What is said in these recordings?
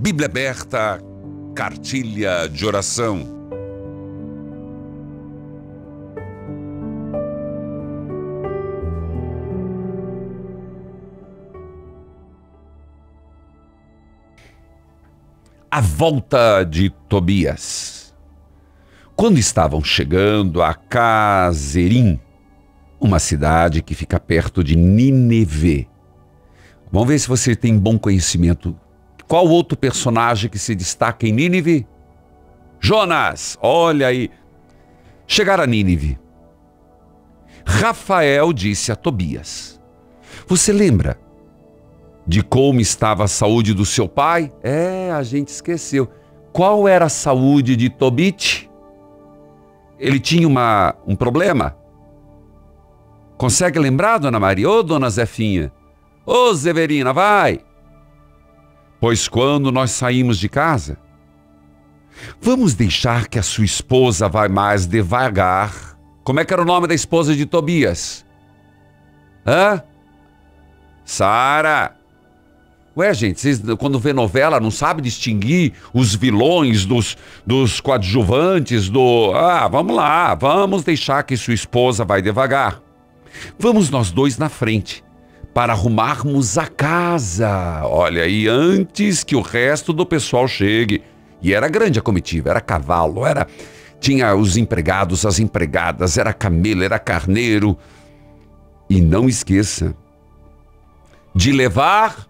Bíblia aberta, cartilha de oração. A volta de Tobias. Quando estavam chegando a Caserim, uma cidade que fica perto de Nineveh, Vamos ver se você tem bom conhecimento. Qual outro personagem que se destaca em Nínive? Jonas, olha aí. Chegar a Nínive. Rafael disse a Tobias: Você lembra de como estava a saúde do seu pai? É, a gente esqueceu. Qual era a saúde de Tobit? Ele tinha uma, um problema? Consegue lembrar, dona Maria? Ô, dona Zefinha? Ô Severina, vai! Pois quando nós saímos de casa, vamos deixar que a sua esposa vá mais devagar. Como é que era o nome da esposa de Tobias? Hã? Sara. Ué, gente, vocês quando vê novela não sabe distinguir os vilões dos, dos coadjuvantes do. Ah, vamos lá, vamos deixar que sua esposa vai devagar. Vamos nós dois na frente para arrumarmos a casa. Olha, e antes que o resto do pessoal chegue. E era grande a comitiva, era cavalo, era tinha os empregados, as empregadas, era camelo, era carneiro. E não esqueça de levar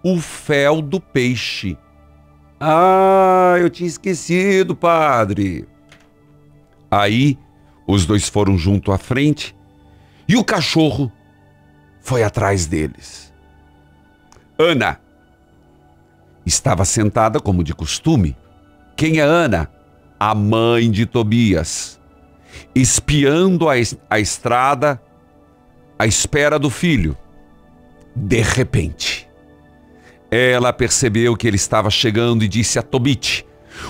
o fel do peixe. Ah, eu tinha esquecido, padre. Aí os dois foram junto à frente e o cachorro foi atrás deles. Ana estava sentada como de costume. Quem é Ana? A mãe de Tobias, espiando a, a estrada à espera do filho. De repente, ela percebeu que ele estava chegando e disse a Tobit: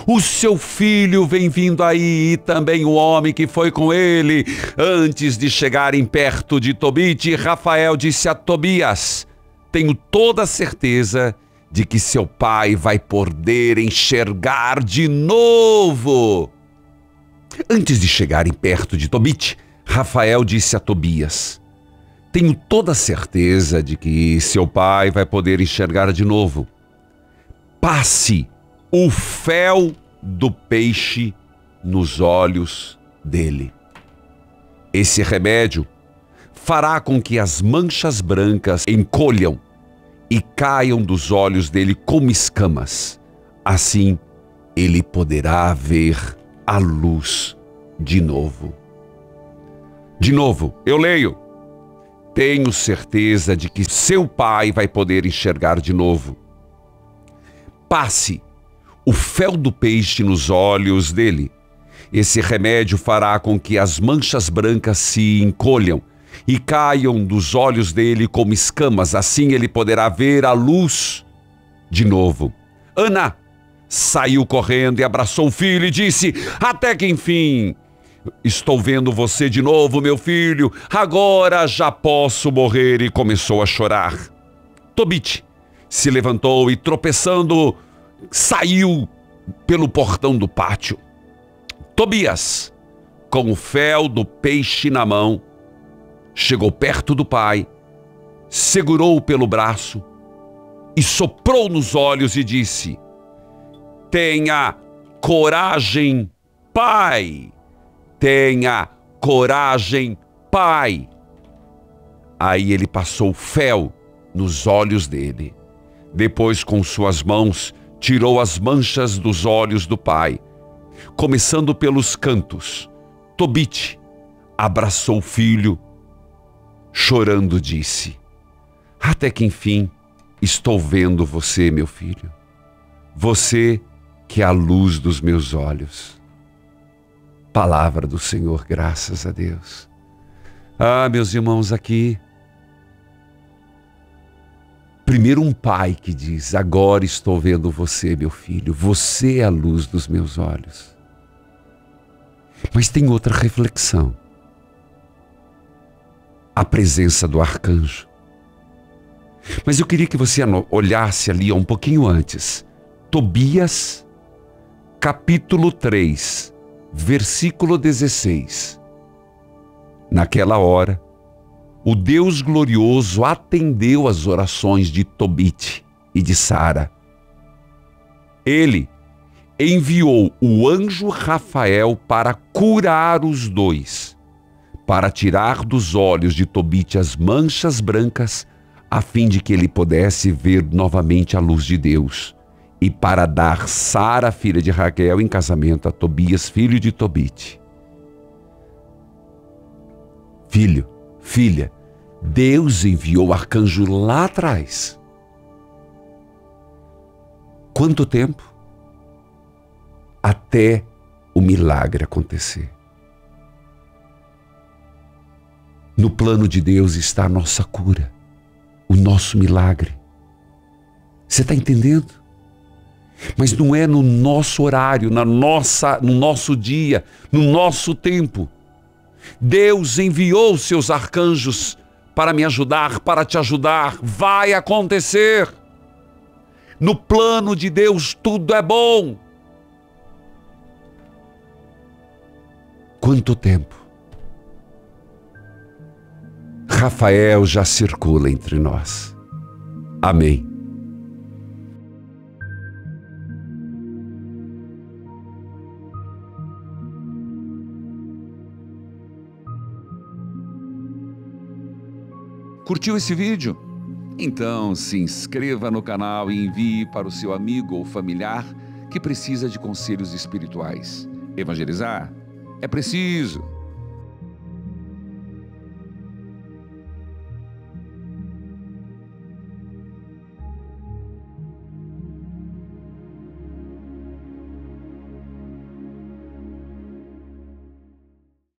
o seu filho vem vindo aí e também o homem que foi com ele. Antes de chegarem perto de Tobit, Rafael disse a Tobias: Tenho toda certeza de que seu pai vai poder enxergar de novo. Antes de chegarem perto de Tobit, Rafael disse a Tobias: Tenho toda certeza de que seu pai vai poder enxergar de novo. Passe o fel do peixe nos olhos dele. Esse remédio fará com que as manchas brancas encolham e caiam dos olhos dele como escamas. Assim, ele poderá ver a luz de novo. De novo, eu leio. Tenho certeza de que seu pai vai poder enxergar de novo. Passe o fel do peixe nos olhos dele. Esse remédio fará com que as manchas brancas se encolham e caiam dos olhos dele como escamas, assim ele poderá ver a luz de novo. Ana saiu correndo e abraçou o filho e disse: Até que enfim. Estou vendo você de novo, meu filho. Agora já posso morrer. E começou a chorar. Tobit se levantou e, tropeçando, saiu pelo portão do pátio. Tobias, com o fel do peixe na mão, chegou perto do pai, segurou-o pelo braço e soprou nos olhos e disse: Tenha coragem, pai! Tenha coragem, pai! Aí ele passou fel nos olhos dele. Depois, com suas mãos, tirou as manchas dos olhos do pai, começando pelos cantos. Tobit abraçou o filho, chorando disse: Até que enfim estou vendo você, meu filho. Você que é a luz dos meus olhos. Palavra do Senhor, graças a Deus. Ah, meus irmãos, aqui Primeiro, um pai que diz: Agora estou vendo você, meu filho, você é a luz dos meus olhos. Mas tem outra reflexão. A presença do arcanjo. Mas eu queria que você olhasse ali um pouquinho antes. Tobias, capítulo 3, versículo 16. Naquela hora, o Deus glorioso atendeu às orações de Tobite e de Sara. Ele enviou o anjo Rafael para curar os dois, para tirar dos olhos de Tobite as manchas brancas, a fim de que ele pudesse ver novamente a luz de Deus, e para dar Sara, filha de Raquel, em casamento a Tobias, filho de Tobite. Filho, filha, Deus enviou o arcanjo lá atrás. Quanto tempo? Até o milagre acontecer. No plano de Deus está a nossa cura, o nosso milagre. Você está entendendo? Mas não é no nosso horário, na nossa, no nosso dia, no nosso tempo. Deus enviou seus arcanjos para me ajudar, para te ajudar. Vai acontecer. No plano de Deus tudo é bom. Quanto tempo? Rafael já circula entre nós. Amém. Curtiu esse vídeo? Então se inscreva no canal e envie para o seu amigo ou familiar que precisa de conselhos espirituais. Evangelizar? É preciso.